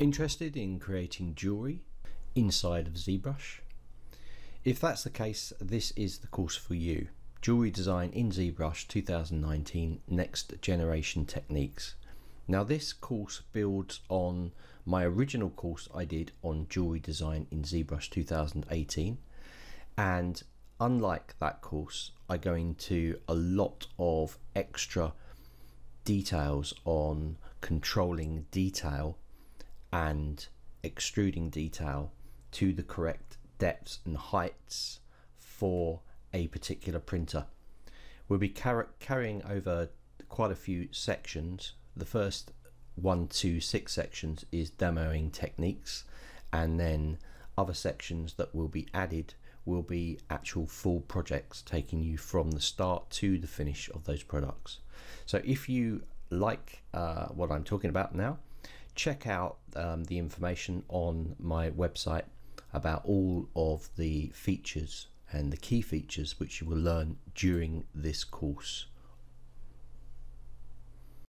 Interested in creating jewelry inside of ZBrush? If that's the case, this is the course for you. Jewelry Design in ZBrush 2019 Next Generation Techniques. Now this course builds on my original course I did on jewelry design in ZBrush 2018 and unlike that course I go into a lot of extra details on controlling detail and extruding detail to the correct depths and heights for a particular printer. We'll be car carrying over quite a few sections. The first one to six sections is demoing techniques, and then other sections that will be added will be actual full projects taking you from the start to the finish of those products. So if you like uh, what I'm talking about now, check out um, the information on my website about all of the features and the key features which you will learn during this course.